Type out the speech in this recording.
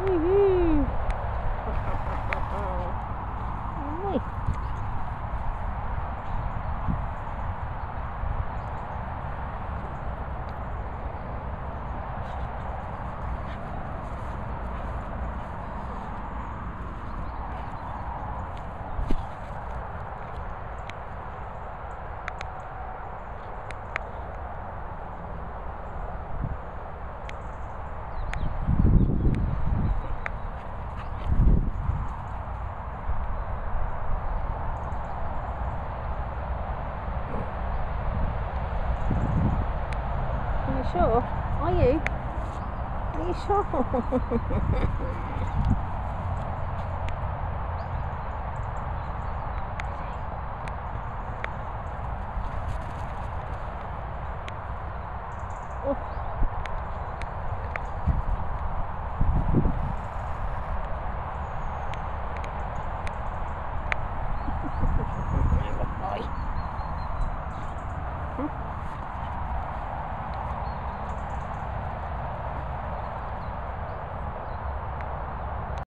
Woohoo! Oi. Are you sure? Are you? Are you sure? oh. Boy. Hmm?